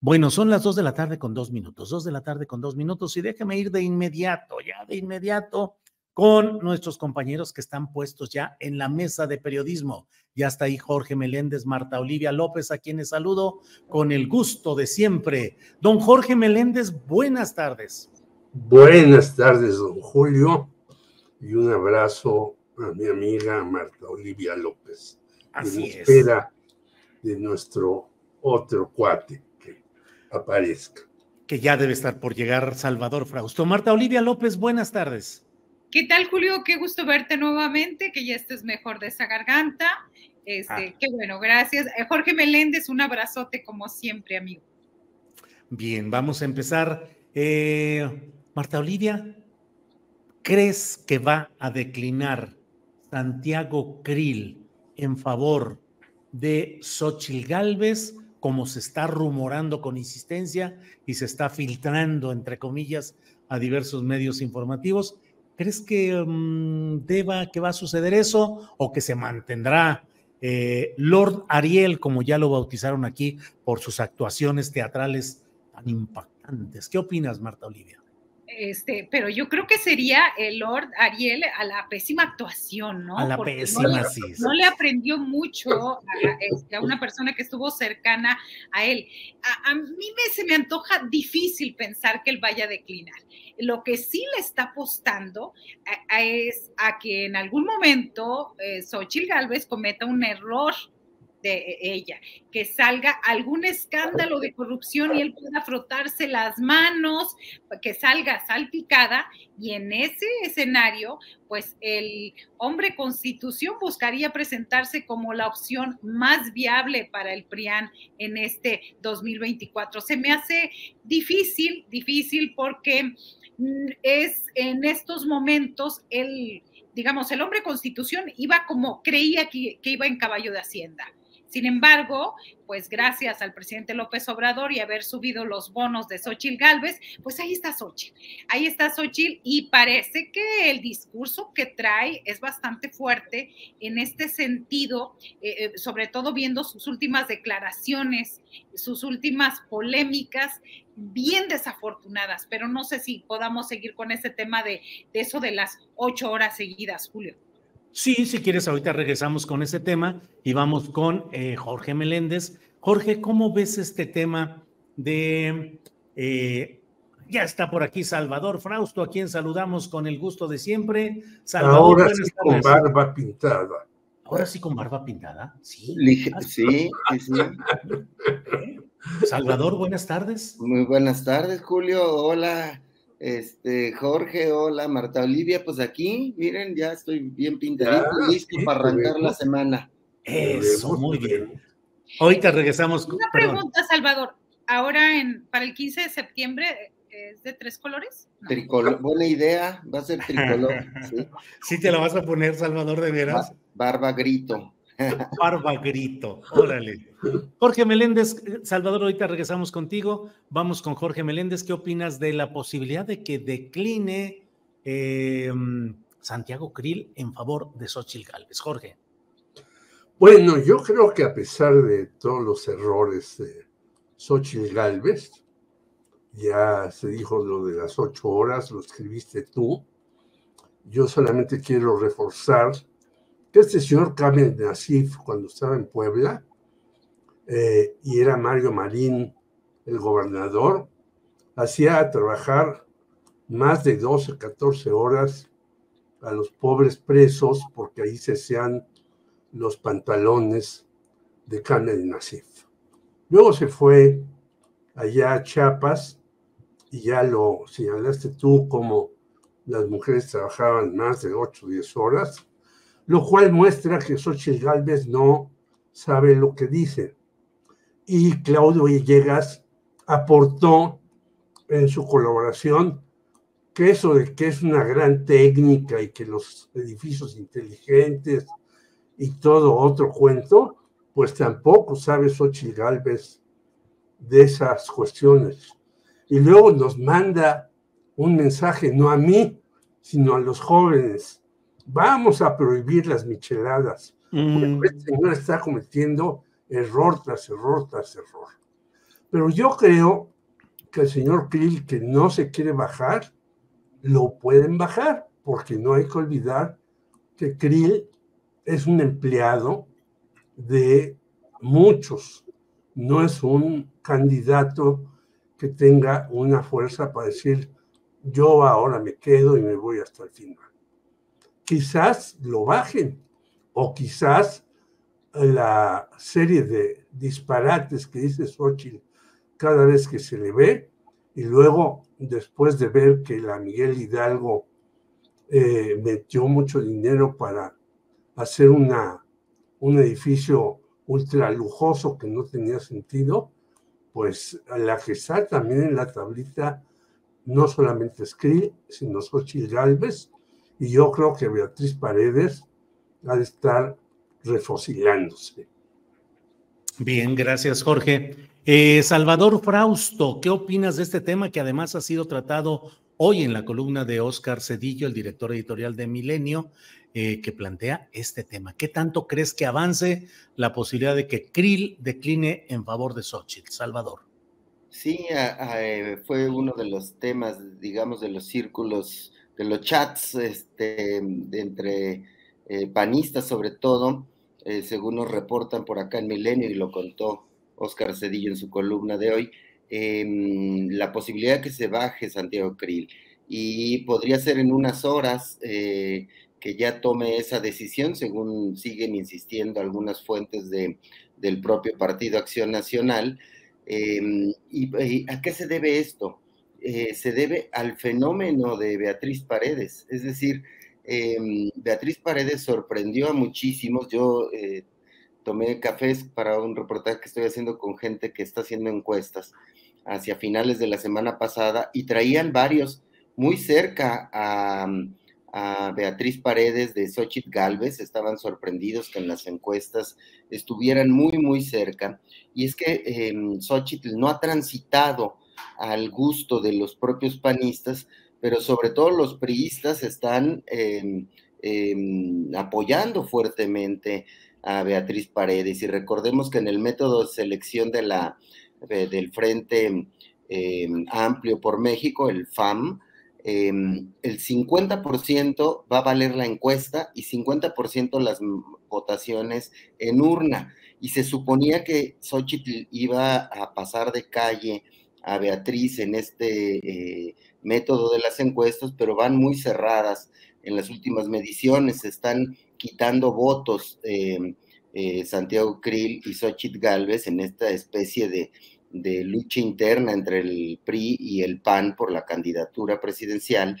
Bueno, son las dos de la tarde con dos minutos, dos de la tarde con dos minutos y déjame ir de inmediato, ya de inmediato con nuestros compañeros que están puestos ya en la mesa de periodismo. Ya está ahí Jorge Meléndez, Marta Olivia López, a quienes saludo con el gusto de siempre. Don Jorge Meléndez, buenas tardes. Buenas tardes, don Julio, y un abrazo a mi amiga Marta Olivia López. Así en espera de nuestro otro cuate aparezca. Que ya debe estar por llegar Salvador Frausto. Marta Olivia López, buenas tardes. ¿Qué tal, Julio? Qué gusto verte nuevamente, que ya estés mejor de esa garganta. Este, ah. Qué bueno, gracias. Eh, Jorge Meléndez, un abrazote como siempre, amigo. Bien, vamos a empezar. Eh, Marta Olivia, ¿crees que va a declinar Santiago Krill en favor de Xochil Gálvez como se está rumorando con insistencia y se está filtrando, entre comillas, a diversos medios informativos. ¿Crees que mm, deba, que va a suceder eso o que se mantendrá eh, Lord Ariel, como ya lo bautizaron aquí, por sus actuaciones teatrales tan impactantes? ¿Qué opinas, Marta Olivia? Este, pero yo creo que sería el Lord Ariel a la pésima actuación, ¿no? A la pésima, no, sí. No le aprendió mucho este, a, una persona que estuvo cercana a él. A, mí me, se me antoja difícil pensar que él vaya a declinar. Lo que sí le está apostando es a que en algún momento eh, Xochitl Galvez cometa un error de ella, que salga algún escándalo de corrupción y él pueda frotarse las manos, que salga salpicada y en ese escenario, pues el hombre constitución buscaría presentarse como la opción más viable para el PRIAN en este 2024. Se me hace difícil, difícil porque mm, es en estos momentos el digamos, el hombre constitución iba como creía que, que, iba en caballo de hacienda. Sin embargo, pues gracias al presidente López Obrador y haber subido los bonos de Xochitl Galvez, pues ahí está Xochitl. Ahí está Xochitl y parece que el discurso que trae es bastante fuerte en este sentido, eh, eh, sobre todo viendo sus últimas declaraciones, sus últimas polémicas bien desafortunadas, pero no sé si podamos seguir con ese tema de, de eso de las ocho horas seguidas, Julio. Sí, si quieres, ahorita regresamos con ese tema y vamos con eh, Jorge Meléndez. Jorge, ¿cómo ves este tema de... Eh, ya está por aquí Salvador Frausto, a quien saludamos con el gusto de siempre. Salvador, Ahora sí con barba pintada. Ahora sí con barba pintada. Sí, sí, sí. ¿Eh? Salvador, buenas tardes. Muy buenas tardes, Julio. Hola, este, Jorge, hola, Marta Olivia, pues aquí, miren, ya estoy bien pintadito, listo para arrancar la semana. Eso, muy bien. Ahorita regresamos. Una pregunta, Salvador. Ahora, en, para el 15 de septiembre, ¿es de tres colores? Tricolor, buena idea, va a ser tricolor. ¿sí? te la vas a poner, Salvador, de veras? Barba grito. Barba grito, órale. Jorge Meléndez, Salvador, ahorita regresamos contigo. Vamos con Jorge Meléndez. ¿Qué opinas de la posibilidad de que decline em, Santiago Krill en favor de Xochitl Gálvez? Jorge. Bueno, yo creo que a pesar de todos los errores de Xochitl Gálvez, ya se dijo lo de las ocho horas, lo escribiste tú. Yo solamente quiero reforzar que este señor Kamel Nasif, cuando estaba en Puebla, eh, y era Mario Marín el gobernador, hacía trabajar más de 12, 14 horas a los pobres presos porque ahí se hacían los pantalones de Kamel Nasif. Luego se fue allá a Chiapas y ya lo señalaste tú como las mujeres trabajaban más de 8 o 10 horas lo cual muestra que Xochitl Galvez no sabe lo que dice. Y Claudio Villegas aportó en su colaboración que eso de que es una gran técnica y que los edificios inteligentes y todo otro cuento, pues tampoco sabe Xochitl Galvez de esas cuestiones. Y luego nos manda un mensaje, no a mí, sino a los jóvenes, vamos a prohibir las micheladas. Mm. Este señor está cometiendo error tras error tras error. Pero yo creo que el señor Krill, que no se quiere bajar, lo pueden bajar, porque no hay que olvidar que Krill es un empleado de muchos, no es un candidato que tenga una fuerza para decir, yo ahora me quedo y me voy hasta el final. Quizás lo bajen o quizás la serie de disparates que dice Xochitl cada vez que se le ve y luego después de ver que la Miguel Hidalgo eh, metió mucho dinero para hacer una, un edificio ultra lujoso que no tenía sentido, pues la que está también en la tablita no solamente escribe, sino Xochitl Galvez, y yo creo que Beatriz Paredes ha de estar refocilándose. Bien, gracias Jorge. Eh, Salvador Frausto, ¿qué opinas de este tema que además ha sido tratado hoy en la columna de Oscar Cedillo, el director editorial de Milenio, eh, que plantea este tema? ¿Qué tanto crees que avance la posibilidad de que Krill decline en favor de Xochitl? Salvador. Sí, eh, fue uno de los temas, digamos, de los círculos, de los chats este, entre panistas sobre todo, según nos reportan por acá en Milenio y lo contó Oscar Cedillo en su columna de hoy, em, la posibilidad de que se baje Santiago Krill y podría ser en unas horas eh, que ya tome esa decisión, según siguen insistiendo algunas fuentes de, del propio Partido Acción Nacional. Em, y, a qué se debe esto? Eh, se debe al fenómeno de Beatriz Paredes, es decir, em, Beatriz Paredes sorprendió a muchísimos, yo eh, tomé cafés para un reportaje que estoy haciendo con gente que está haciendo encuestas hacia finales de la semana pasada y traían varios. Muy cerca a, Beatriz Paredes de Xochitl Galvez, estaban sorprendidos que en las encuestas estuvieran muy, muy cerca. Y es que eh, Xochitl no ha transitado al gusto de los propios panistas, pero sobre todo los priistas están em, em, apoyando fuertemente a Beatriz Paredes. Y recordemos que en el método de selección de la, del Frente em, Amplio por México, el FAM, el 50% va a valer la encuesta y 50% las votaciones en urna. Y se suponía que Xochitl iba a pasar de calle a Beatriz en este eh, método de las encuestas, pero van muy cerradas en las últimas mediciones, se están quitando votos eh, eh, Santiago Krill y Xochitl Galvez en esta especie de, lucha interna entre el PRI y el PAN por la candidatura presidencial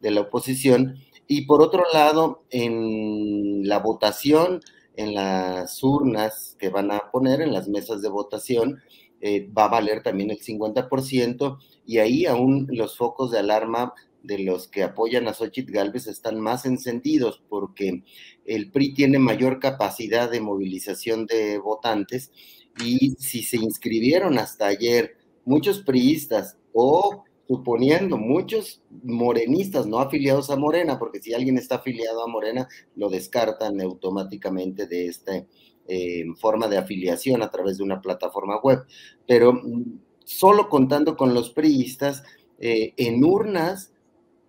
de la oposición. Y por otro lado, en la votación, en las urnas que van a poner, en las mesas de votación, eh, va a valer también el 50% y ahí aún los focos de alarma de los que apoyan a Xochitl Galvez están más encendidos porque el PRI tiene mayor capacidad de movilización de votantes y si se inscribieron hasta ayer muchos priistas o suponiendo muchos morenistas no afiliados a Morena, porque si alguien está afiliado a Morena, lo descartan automáticamente de esta eh, forma de afiliación a través de una plataforma web. Pero mm, solo contando con los priistas, eh, en urnas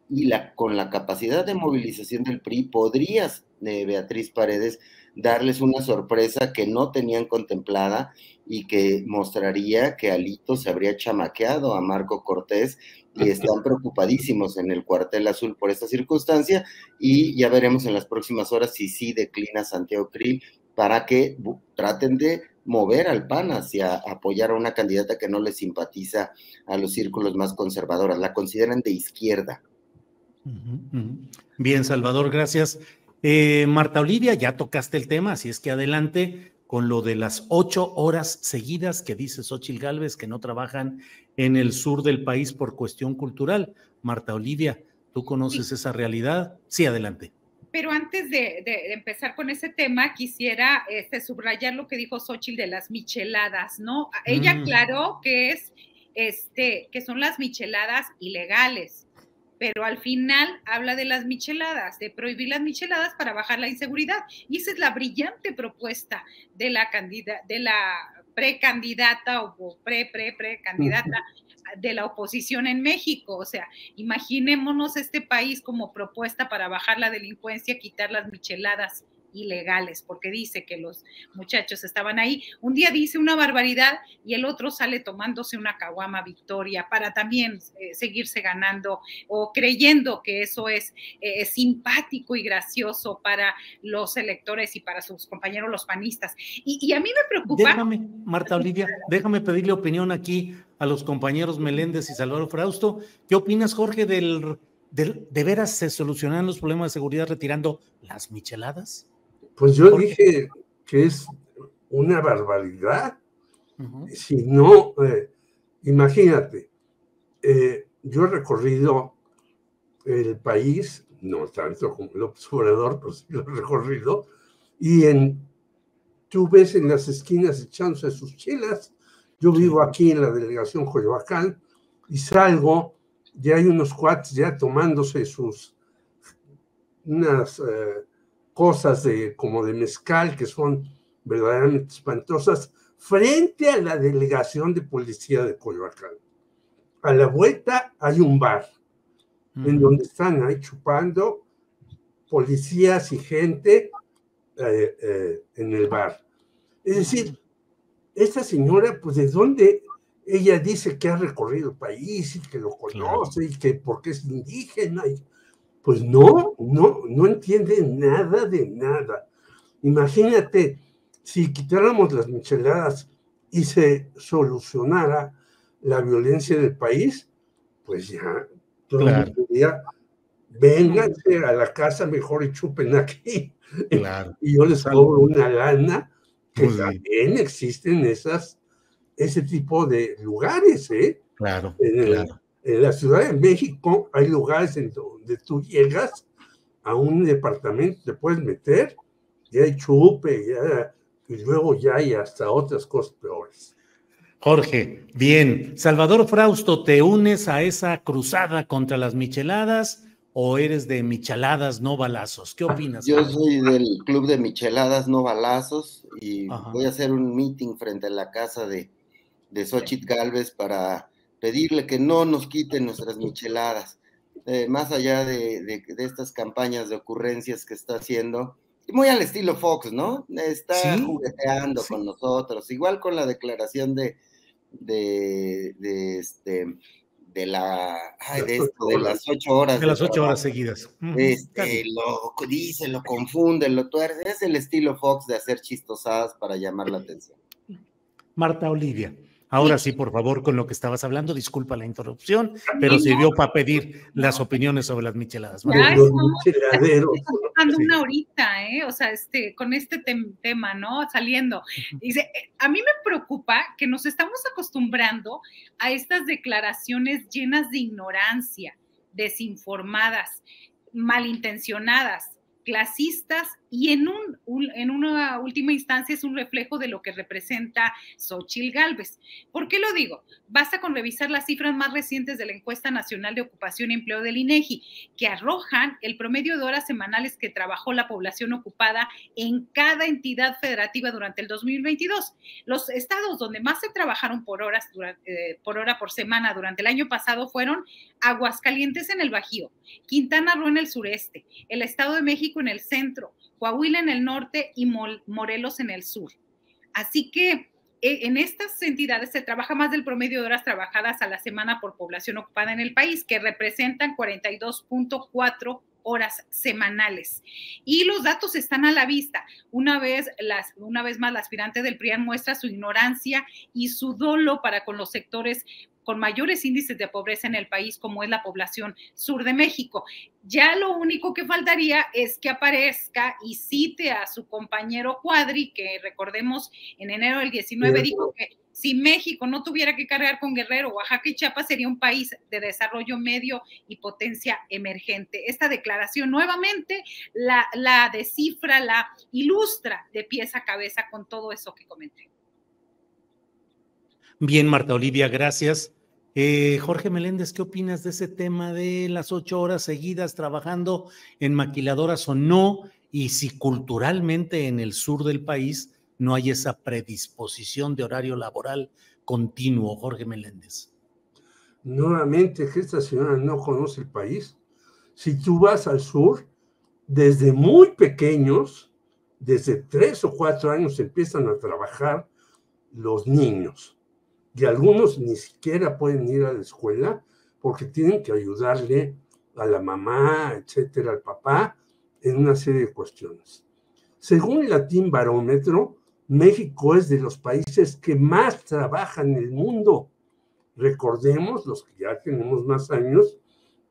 y la, con la capacidad de movilización del PRI podrías, de Beatriz Paredes, darles una sorpresa que no tenían contemplada y que mostraría que Alito se habría chamaqueado a Marco Cortés y están preocupadísimos en el cuartel azul por esta circunstancia y ya veremos en las próximas horas si sí declina Santiago Krill para que traten de mover al PAN hacia apoyar a una candidata que no le simpatiza a los círculos más conservadores, la consideran de izquierda. Bien, Salvador, gracias. Eh, Marta Olivia, ya tocaste el tema, así es que adelante con lo de las ocho horas seguidas que dice Xochil Gálvez que no trabajan en el sur del país por cuestión cultural. Marta Olivia, ¿tú conoces esa realidad? Sí, adelante. Pero antes de, empezar con ese tema, quisiera este, subrayar lo que dijo Xochitl de las micheladas, ¿no? Ella mm. aclaró que es este, que son las micheladas ilegales pero al final habla de las micheladas, de prohibir las micheladas para bajar la inseguridad. Y esa es la brillante propuesta de la candidata, de la precandidata o pre, pre, precandidata de la oposición en México. O sea, imaginémonos este país como propuesta para bajar la delincuencia, quitar las micheladas ilegales, porque dice que los muchachos estaban ahí. Un día dice una barbaridad y el otro sale tomándose una caguama victoria para también eh, seguirse ganando o creyendo que eso es eh, simpático y gracioso para los electores y para sus compañeros los panistas. Y, a mí me preocupa. Déjame, Marta Olivia, déjame pedirle opinión aquí a los compañeros Meléndez y Salvador Frausto. ¿Qué opinas, Jorge, del, del de veras se solucionan los problemas de seguridad retirando las micheladas? Pues yo dije que es una barbaridad. Si no, eh, imagínate, eh, yo he recorrido el país, no tanto como López Obrador, pero sí lo he recorrido, y en, tú ves en las esquinas echándose sus chelas. Yo vivo aquí en la delegación Coyoacán y salgo, ya hay unos cuates ya tomándose sus unas eh, cosas de, como de mezcal que son verdaderamente espantosas frente a la delegación de policía de Coyoacán. A la vuelta hay un bar en donde están ahí chupando policías y gente eh, eh, en el bar. Es decir, esta señora, pues de dónde ella dice que ha recorrido el país y que lo conoce y que porque es indígena. Y, pues no, no, no entiende nada de nada. Imagínate, si quitáramos las micheladas y se solucionara la violencia del país, pues ya, todo el mundo vénganse a la casa mejor y chupen aquí. y yo les cobro una lana, que también existen esas, ese tipo de lugares, ¿eh? Claro, claro. En la Ciudad de México hay lugares en donde tú llegas a un departamento, te puedes meter, y hay chupe, y luego ya hay hasta otras cosas peores. Jorge, bien. Salvador Frausto, ¿te unes a esa cruzada contra las micheladas o eres de micheladas no balazos? ¿Qué opinas? Yo soy del club de micheladas no balazos y voy a hacer un meeting frente a la casa de, de Xochitl Galvez para pedirle que no nos quiten nuestras micheladas, eh, más allá de, estas campañas de ocurrencias que está haciendo, muy al estilo Fox, ¿no? Está jugueteando con nosotros, igual con la declaración de, de, este, de la de, las ocho horas. De las ocho horas seguidas. Este, lo dice, lo confunde, lo tuerce. Es el estilo Fox de hacer chistosadas para llamar la atención. Marta Olivia. Ahora sí, por favor, con lo que estabas hablando, disculpa la interrupción, pero sirvió para pedir las opiniones sobre las micheladas. Ya estamos, una horita, ¿eh? O sea, este, con este tema, ¿no? Saliendo. Dice, a mí me preocupa que nos estamos acostumbrando a estas declaraciones llenas de ignorancia, desinformadas, malintencionadas clasistas y en, un, en una última instancia es un reflejo de lo que representa Xochil Gálvez. ¿Por qué lo digo? Basta con revisar las cifras más recientes de la encuesta nacional de ocupación y empleo del INEGI, que arrojan el promedio de horas semanales que trabajó la población ocupada en cada entidad federativa durante el 2022. Los estados donde más se trabajaron por horas eh, por hora por semana durante el año pasado fueron Aguascalientes en el Bajío, Quintana Roo en el sureste, el Estado de México en el centro, Coahuila en el norte y Morelos en el sur. Así que e, en estas entidades se trabaja más del promedio de horas trabajadas a la semana por población ocupada en el país, que representan 42.4 horas semanales. Y los datos están a la vista. Una vez, las, una vez más, la aspirante del PRIAN muestra su ignorancia y su dolo para con los sectores con mayores índices de pobreza en el país, como es la población sur de México. Ya lo único que faltaría es que aparezca y cite a su compañero Cuadri, que recordemos en enero del 19 dijo que si México no tuviera que cargar con Guerrero, Oaxaca y Chiapas sería un país de desarrollo medio y potencia emergente. Esta declaración nuevamente la, la descifra, la ilustra de pies a cabeza con todo eso que comenté. Bien, Marta Olivia, gracias. Eh, Jorge Meléndez, ¿qué opinas de ese tema de las ocho horas seguidas trabajando en maquiladoras o no? Y si culturalmente en el sur del país no hay esa predisposición de horario laboral continuo, Jorge Meléndez. Nuevamente, que esta señora no conoce el país. Si tú vas al sur, desde muy pequeños, desde tres o cuatro años empiezan a trabajar los niños. Y algunos ni siquiera pueden ir a la escuela porque tienen que ayudarle a la mamá, etcétera, al papá, en una serie de cuestiones. Según Latín Barómetro, México es de los países que más trabajan en el mundo. Recordemos, los que ya tenemos más años,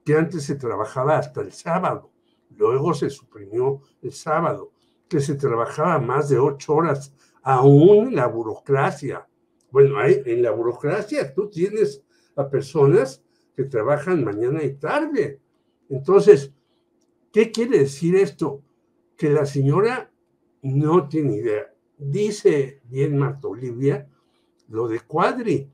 que antes se trabajaba hasta el sábado, luego se suprimió el sábado, que se trabajaba más de ocho horas, aún la burocracia. Bueno, hay, en la burocracia tú tienes a personas que trabajan mañana y tarde. Entonces, ¿qué quiere decir esto? Que la señora no tiene idea. Dice bien Marta Olivia lo de Cuadri,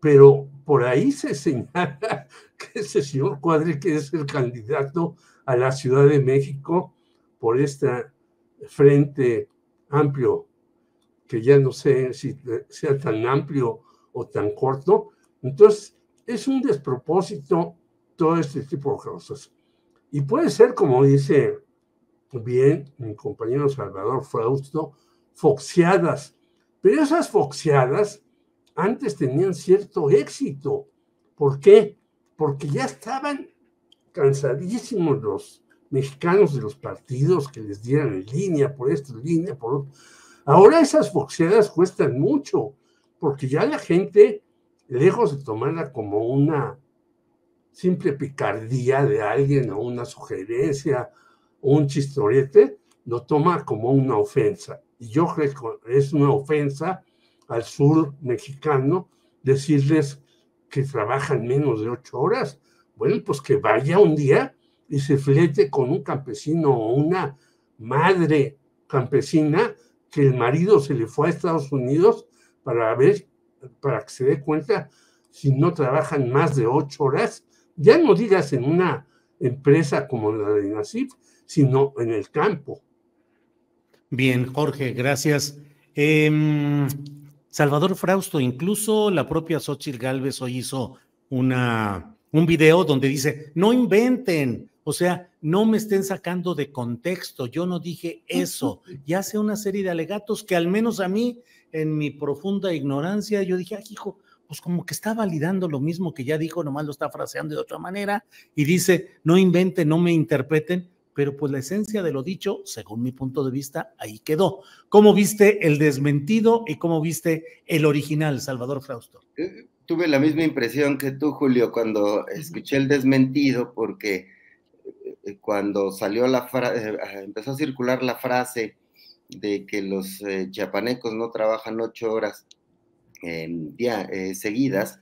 pero por ahí se señala que ese señor Cuadri, que es el candidato a la Ciudad de México por este frente amplio, que ya no sé si sea tan amplio o tan corto. Entonces, es un despropósito todo este tipo de cosas. Y puede ser, como dice bien mi compañero Salvador Frausto, foxeadas. Pero esas foxeadas antes tenían cierto éxito. ¿Por qué? Porque ya estaban cansadísimos los mexicanos de los partidos que les dieran línea, por esto, línea, por otro. Ahora esas foxeadas cuestan mucho, porque ya la gente, lejos de tomarla como una simple picardía de alguien o una sugerencia o un chistorete, lo toma como una ofensa. Y yo creo que es una ofensa al sur mexicano decirles que trabajan menos de ocho horas. Bueno, pues que vaya un día y se flete con un campesino o una madre campesina que el marido se le fue a Estados Unidos para ver, para que se dé cuenta si no trabajan más de ocho horas ya no digas en una empresa como la de Nasif, sino en el campo. Bien, Jorge, gracias. Em, Salvador Frausto, incluso la propia Xochitl Galvez hoy hizo una, un video donde dice, no inventen, o sea, no me estén sacando de contexto, yo no dije eso, y hace una serie de alegatos que al menos a mí, en mi profunda ignorancia, yo dije, ah, hijo, pues como que está validando lo mismo que ya dijo, nomás lo está fraseando de otra manera y dice, no inventen, no me interpreten, pero pues la esencia de lo dicho, según mi punto de vista, ahí quedó. ¿Cómo viste el desmentido y cómo viste el original, Salvador Frausto? Eh, tuve la misma impresión que tú, Julio, cuando escuché el desmentido, porque cuando salió la frase, eh, empezó a circular la frase de que los chiapanecos no trabajan ocho horas ya, eh, seguidas,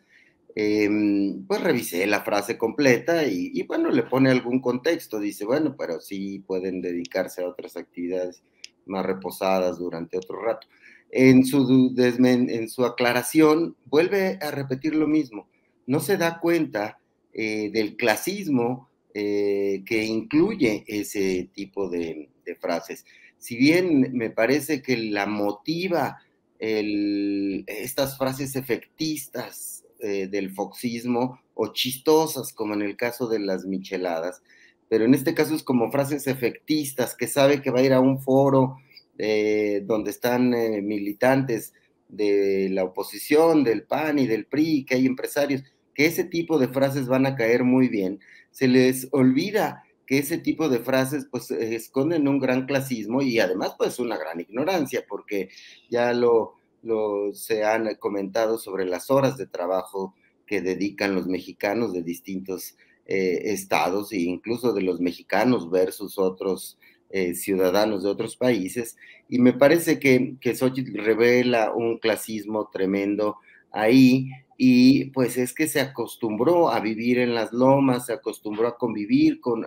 em, pues revisé la frase completa y, bueno, le pone algún contexto. Dice, bueno, pero sí pueden dedicarse a otras actividades más reposadas durante otro rato. En su, en su aclaración vuelve a repetir lo mismo. No se da cuenta eh, del clasismo eh, que incluye ese tipo de, frases. Si bien me parece que la motiva estas frases efectistas eh, del foxismo o chistosas, como en el caso de las micheladas, pero en este caso es como frases efectistas, que sabe que va a ir a un foro eh, donde están militantes de la oposición, del PAN y del PRI, que hay empresarios, que ese tipo de frases van a caer muy bien. Se les olvida que ese tipo de frases pues esconden un gran clasismo y además pues una gran ignorancia, porque ya lo, lo se han comentado sobre las horas de trabajo que dedican los mexicanos de distintos eh, estados e incluso de los mexicanos versus otros eh, ciudadanos de otros países. Y me parece que, que Xochitl revela un clasismo tremendo ahí y pues es que se acostumbró a vivir en las lomas, se acostumbró a convivir con,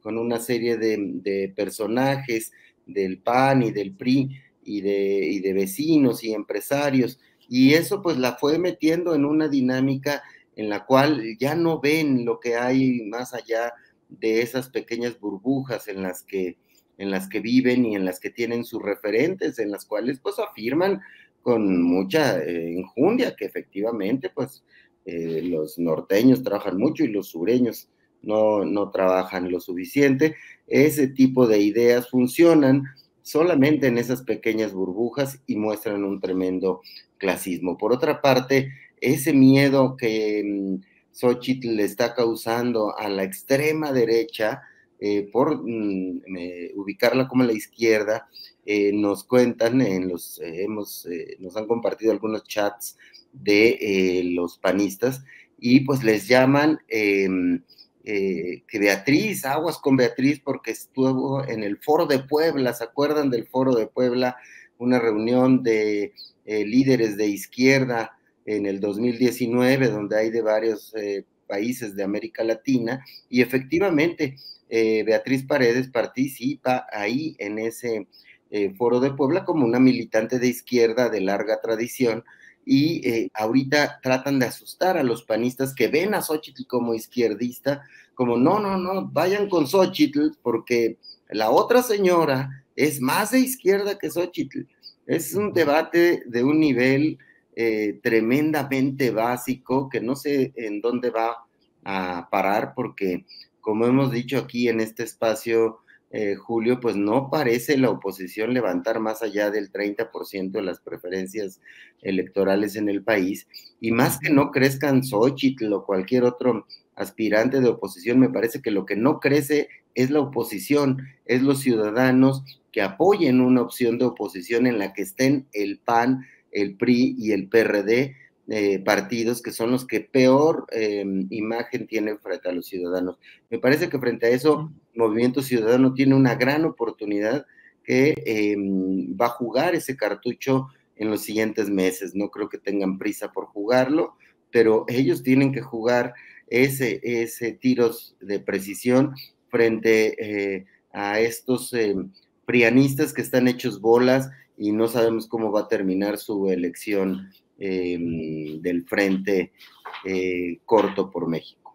con una serie de, personajes del PAN y del PRI y de, de vecinos y empresarios, y eso pues la fue metiendo en una dinámica en la cual ya no ven lo que hay más allá de esas pequeñas burbujas en las que en las que viven y en las que tienen sus referentes, en las cuales pues afirman con mucha eh, injundia que efectivamente pues eh, los norteños trabajan mucho y los sureños no, no trabajan lo suficiente. Ese tipo de ideas funcionan solamente en esas pequeñas burbujas y muestran un tremendo clasismo. Por otra parte, ese miedo que mm, Xochitl le está causando a la extrema derecha, eh, por mm, ubicarla como la izquierda, eh, nos cuentan, en los, eh, hemos, nos han compartido algunos chats de los panistas y pues les llaman em, que Beatriz, aguas con Beatriz porque estuvo en el foro de Puebla, ¿se acuerdan del foro de Puebla? Una reunión de líderes de izquierda en el 2019, donde hay de varios países de América Latina, y efectivamente eh, Beatriz Paredes participa ahí en ese eh, foro de Puebla como una militante de izquierda de larga tradición y eh, ahorita tratan de asustar a los panistas que ven a Xochitl como izquierdista, como no, no, no, vayan con Xochitl porque la otra señora es más de izquierda que Xochitl. Es un debate de un nivel tremendamente básico que no sé en dónde va a parar porque como hemos dicho aquí en este espacio, eh, Julio, pues no parece la oposición levantar más allá del 30% de las preferencias electorales en el país, y más que no crezcan Xochitl o cualquier otro aspirante de oposición, me parece que lo que no crece es la oposición, es los ciudadanos que apoyen una opción de oposición en la que estén el PAN, el PRI y el PRD, eh, partidos que son los que peor em, imagen tienen frente a los ciudadanos. Me parece que frente a eso, Movimiento Ciudadano tiene una gran oportunidad que em, va a jugar ese cartucho en los siguientes meses. No creo que tengan prisa por jugarlo, pero ellos tienen que jugar ese, ese tiros de precisión frente eh, a estos em, prianistas que están hechos bolas y no sabemos cómo va a terminar su elección Em, del Frente eh, Corto por México.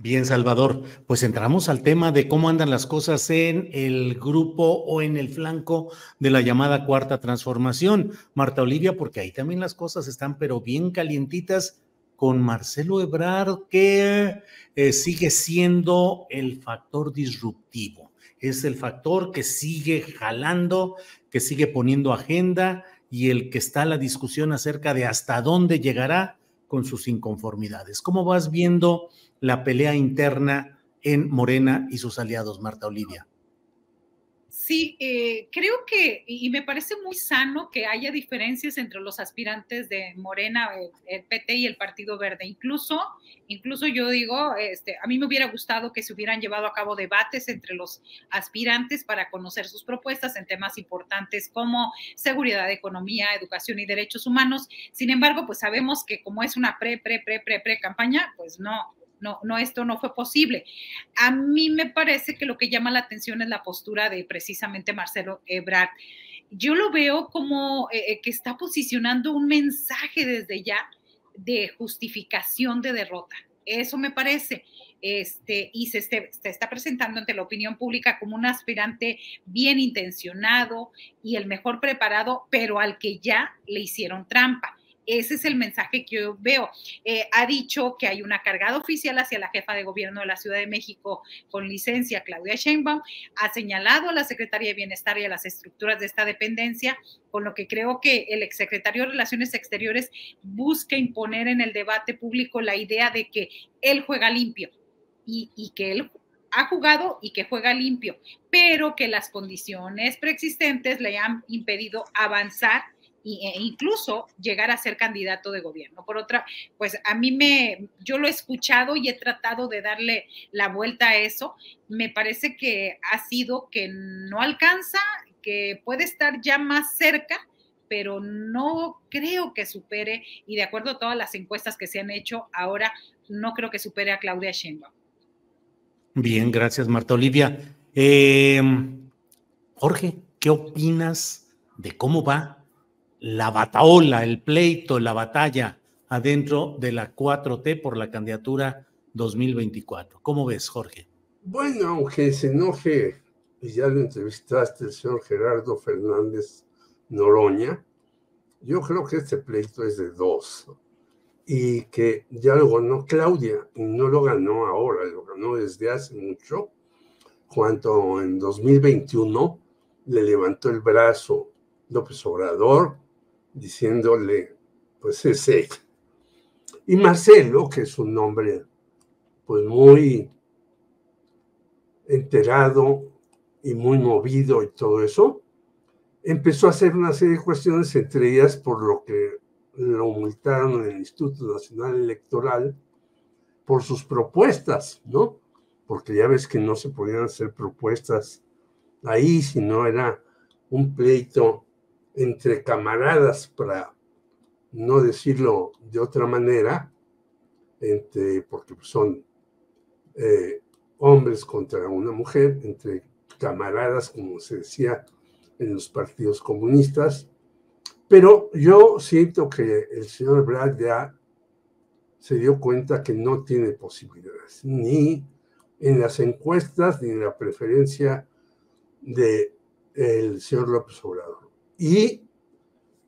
Bien, Salvador, pues entramos al tema de cómo andan las cosas en el grupo o en el flanco de la llamada cuarta transformación. Marta Olivia, porque ahí también las cosas están pero bien calientitas con Marcelo Ebrard, que eh, sigue siendo el factor disruptivo. Es el factor que sigue jalando, que sigue poniendo agenda y el que está la discusión acerca de hasta dónde llegará con sus inconformidades. ¿Cómo vas viendo la pelea interna en Morena y sus aliados, Marta Olivia? Sí, eh, creo que, y me parece muy sano que haya diferencias entre los aspirantes de Morena, el, PT y el Partido Verde. Incluso, incluso yo digo, este, a mí me hubiera gustado que se hubieran llevado a cabo debates entre los aspirantes para conocer sus propuestas en temas importantes como seguridad, economía, educación y derechos humanos. Sin embargo, pues sabemos que como es una pre, pre, pre, pre, pre campaña, pues no, no, no, esto no fue posible. A mí me parece que lo que llama la atención es la postura de precisamente Marcelo Ebrard. Yo lo veo como eh, eh, que está posicionando un mensaje desde ya de justificación de derrota. Eso me parece. Este, y se, se, está presentando ante la opinión pública como un aspirante bien intencionado y el mejor preparado, pero al que ya le hicieron trampa. Ese es el mensaje que yo veo. Eh, ha dicho que hay una cargada oficial hacia la jefa de gobierno de la Ciudad de México con licencia, Claudia Sheinbaum. Ha señalado a la Secretaría de Bienestar y a las estructuras de esta dependencia, con lo que creo que el exsecretario de Relaciones Exteriores busca imponer en el debate público la idea de que él juega limpio y, y que él ha jugado y que juega limpio, pero que las condiciones preexistentes le han impedido avanzar e incluso llegar a ser candidato de gobierno. Por otra, pues a mí me, yo lo he escuchado y he tratado de darle la vuelta a eso. Me parece que ha sido que no alcanza, que puede estar ya más cerca, pero no creo que supere, y de acuerdo a todas las encuestas que se han hecho ahora, no creo que supere a Claudia Sheinbaum. Bien, gracias Marta Olivia. Eh, Jorge, ¿qué opinas de cómo va la bataola, el pleito, la batalla adentro de la 4T por la candidatura 2024. ¿Cómo ves, Jorge? Bueno, aunque se enoje y ya lo entrevistaste el señor Gerardo Fernández Noroña, yo creo que este pleito es de dos y que ya lo ganó Claudia y no lo ganó ahora, lo ganó desde hace mucho, cuando en 2021 le levantó el brazo López Obrador diciéndole, pues es él. Y Marcelo, que es un hombre pues muy enterado y muy movido y todo eso, empezó a hacer una serie de cuestiones, entre ellas por lo que lo multaron en el Instituto Nacional Electoral por sus propuestas, ¿no? Porque ya ves que no se podían hacer propuestas ahí, sino era un pleito entre camaradas, para no decirlo de otra manera, entre, porque son eh, hombres contra una mujer, entre camaradas, como se decía en los partidos comunistas. Pero yo siento que el señor Brad ya se dio cuenta que no tiene posibilidades, ni en las encuestas, ni en la preferencia del el señor López Obrador. Y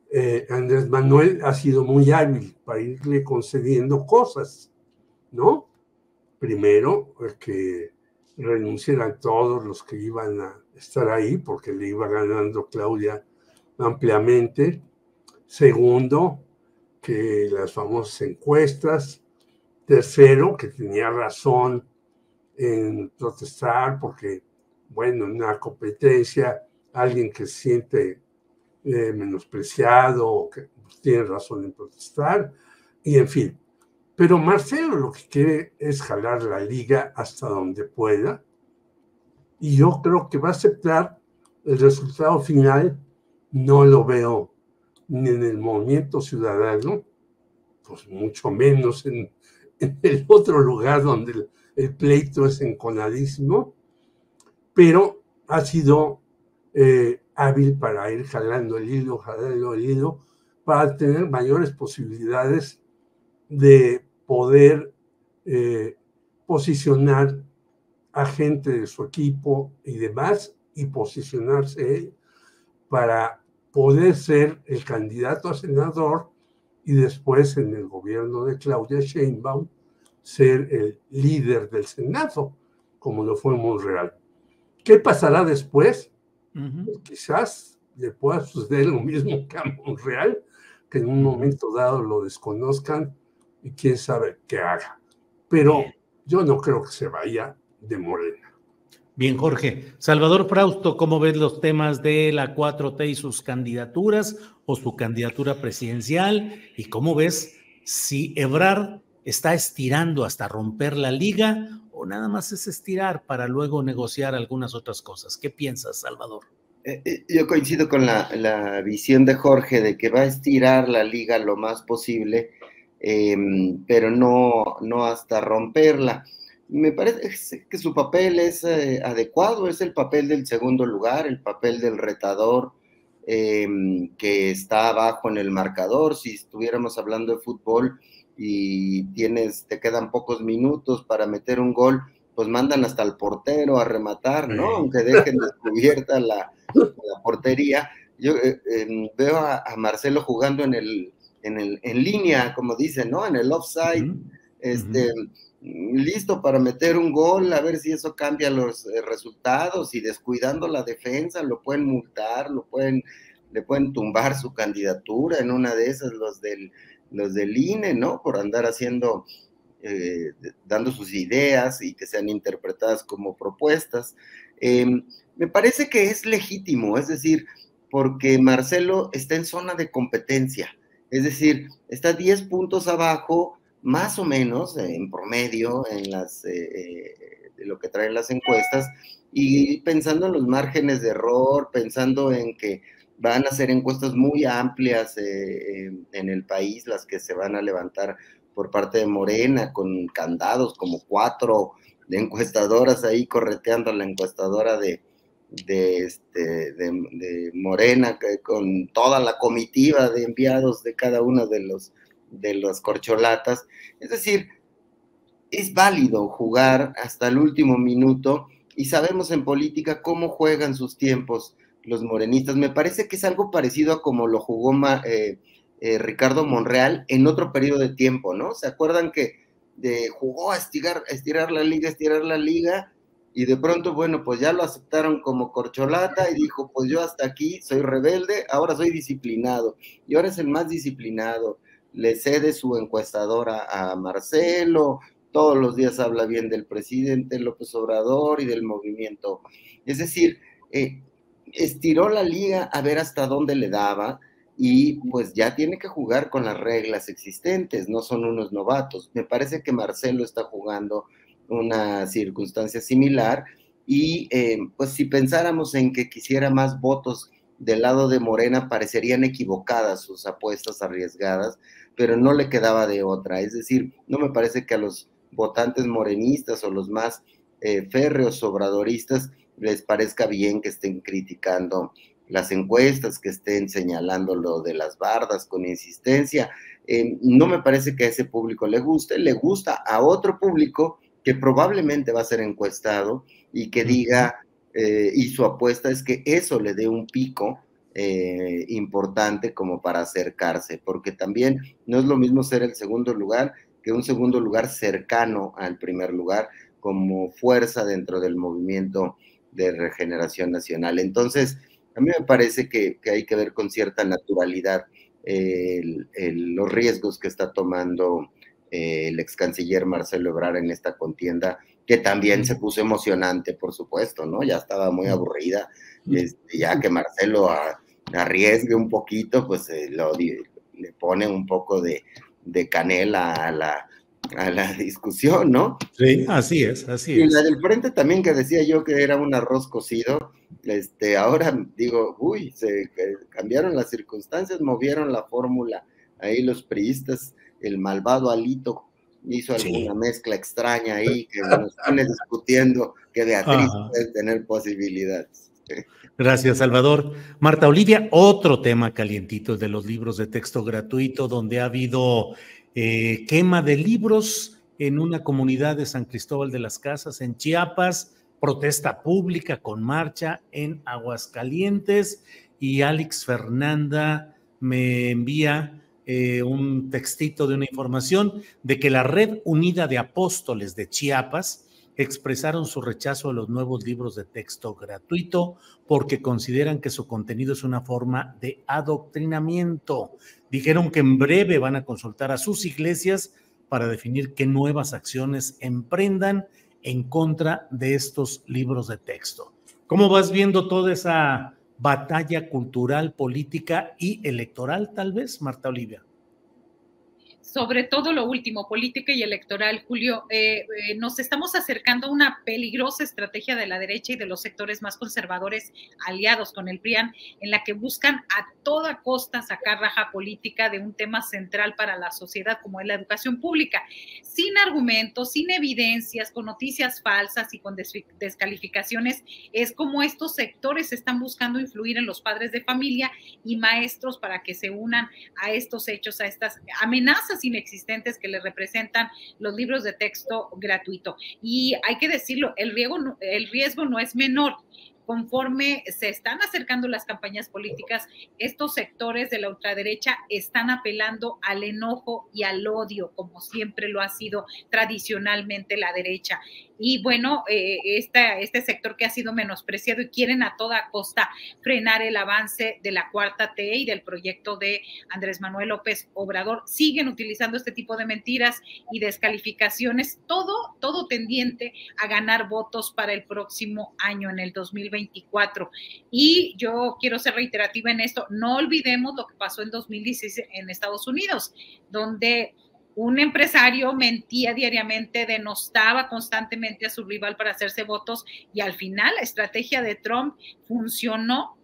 eh, Andrés Manuel ha sido muy hábil para irle concediendo cosas, ¿no? Primero, que renunciaran todos los que iban a estar ahí, porque le iba ganando Claudia ampliamente. Segundo, que las famosas encuestas. Tercero, que tenía razón en protestar, porque, bueno, en una competencia, alguien que siente eh, menospreciado, que tiene razón en protestar, y en fin. Pero Marcelo lo que quiere es jalar la liga hasta donde pueda, y yo creo que va a aceptar el resultado final, no lo veo ni en el movimiento ciudadano, pues mucho menos en, el otro lugar donde el, pleito es enconadísimo, pero ha sido eh, hábil para ir jalando el hilo, jalando el hilo, para tener mayores posibilidades de poder eh, posicionar a gente de su equipo y demás y posicionarse para poder ser el candidato a senador y después en el gobierno de Claudia Sheinbaum ser el líder del Senado, como lo fue en Monreal. ¿Qué pasará después? Pues quizás le pueda suceder lo mismo que a Monreal, que en un momento dado lo desconozcan y quién sabe qué haga. Pero yo no creo que se vaya de Morena. Bien, Jorge. Salvador Frausto, ¿cómo ves los temas de la 4T y sus candidaturas o su candidatura presidencial? ¿Y cómo ves si Ebrard está estirando hasta romper la liga nada más es estirar para luego negociar algunas otras cosas? ¿Qué piensas, Salvador? Eh, eh, yo coincido con la, visión de Jorge de que va a estirar la liga lo más posible, em, pero no, no hasta romperla me parece que su papel es eh, adecuado, es el papel del segundo lugar, el papel del retador em, que está abajo en el marcador. Si estuviéramos hablando de fútbol y tienes, te quedan pocos minutos para meter un gol, pues mandan hasta el portero a rematar, ¿no? Aunque dejen descubierta la, la portería. Yo eh, em, veo a, Marcelo jugando en el, en el, en línea, como dicen, ¿no? En el offside. Este, listo para meter un gol, a ver si eso cambia los eh, resultados y descuidando la defensa lo pueden multar, lo pueden, le pueden tumbar su candidatura en una de esas los del, los del INE, ¿no? Por andar haciendo, eh, dando sus ideas y que sean interpretadas como propuestas. Em, me parece que es legítimo, es decir, porque Marcelo está en zona de competencia, es decir, está 10 puntos abajo más o menos en promedio en las, eh, eh, lo que traen las encuestas y pensando en los márgenes de error, pensando en que van a ser encuestas muy amplias eh, en el país, las que se van a levantar por parte de Morena, con candados como cuatro de encuestadoras ahí correteando a la encuestadora de, de, este, de Morena, con toda la comitiva de enviados de cada uno de los de las corcholatas. Es decir, es válido jugar hasta el último minuto y sabemos en política cómo juegan sus tiempos los morenistas. Me parece que es algo parecido a como lo jugó eh, eh, Ricardo Monreal en otro periodo de tiempo, ¿no? ¿Se acuerdan que de, jugó a estirar, a estirar la liga, estirar la liga? Y de pronto, bueno, pues ya lo aceptaron como corcholata y dijo, pues yo hasta aquí soy rebelde, ahora soy disciplinado. Y ahora es el más disciplinado. Le cede su encuestadora a Marcelo, todos los días habla bien del presidente López Obrador y del movimiento. Es decir, eh, estiró la liga a ver hasta dónde le daba y pues ya tiene que jugar con las reglas existentes, no son unos novatos. Me parece que Marcelo está jugando una circunstancia similar y eh, pues si pensáramos en que quisiera más votos del lado de Morena, parecerían equivocadas sus apuestas arriesgadas, pero no le quedaba de otra. Es decir, no me parece que a los votantes morenistas o los más eh, férreos obradoristas les parezca bien que estén criticando las encuestas, que estén señalando lo de las bardas con insistencia. Eh, no me parece que a ese público le guste, le gusta a otro público que probablemente va a ser encuestado y que diga, eh, y su apuesta es que eso le dé un pico importante como para acercarse, porque también no es lo mismo ser el segundo lugar que un segundo lugar cercano al primer lugar como fuerza dentro del movimiento de regeneración nacional. Entonces, a mí me parece que, hay que ver con cierta naturalidad los riesgos que está tomando eh, el ex canciller Marcelo Ebrard en esta contienda, que también se puso emocionante, por supuesto, ¿no? Ya estaba muy aburrida, este, ya que Marcelo arriesgue un poquito, pues eh, lo, le pone un poco de, de canela a la, a la discusión, ¿no? Sí, así es, así es. Y la del frente también que decía yo que era un arroz cocido, este, ahora digo, uy, se cambiaron las circunstancias, movieron la fórmula, ahí los priistas, el malvado Alito hizo alguna mezcla extraña ahí que nos pone discutiendo que Beatriz puede tener posibilidades. Gracias, Salvador. Marta Olivia, otro tema calientito de los libros de texto gratuito, donde ha habido eh, quema de libros en una comunidad de San Cristóbal de las Casas, en Chiapas, protesta pública con marcha en Aguascalientes y Alex Fernanda me envía eh, un textito de una información de que la Red Unida de Apóstoles de Chiapas, expresaron su rechazo a los nuevos libros de texto gratuito porque consideran que su contenido es una forma de adoctrinamiento. Dijeron que en breve van a consultar a sus iglesias para definir qué nuevas acciones emprendan en contra de estos libros de texto. ¿Cómo vas viendo toda esa batalla cultural, política y electoral, tal vez, Marta Olivia? Sobre todo lo último, política y electoral, Julio, eh, eh, nos estamos acercando a una peligrosa estrategia de la derecha y de los sectores más conservadores aliados con el PRIAN, en la que buscan a toda costa sacar raja política de un tema central para la sociedad como es la educación pública, sin argumentos, sin evidencias, con noticias falsas y con descalificaciones. Es como estos sectores están buscando influir en los padres de familia y maestros para que se unan a estos hechos, a estas amenazas inexistentes que le representan los libros de texto gratuito. Y hay que decirlo, el riesgo, el riesgo no es menor conforme se están acercando las campañas políticas, estos sectores de la ultraderecha están apelando al enojo y al odio, como siempre lo ha sido tradicionalmente la derecha. Y bueno, eh, este sector que ha sido menospreciado y quieren a toda costa frenar el avance de la cuarta T y del proyecto de Andrés Manuel López Obrador, siguen utilizando este tipo de mentiras y descalificaciones, todo, todo tendiente a ganar votos para el próximo año, en el 2024. Y yo quiero ser reiterativa en esto, no olvidemos lo que pasó en 2016 en Estados Unidos, donde un empresario mentía diariamente, denostaba constantemente a su rival para hacerse votos y al final la estrategia de Trump funcionó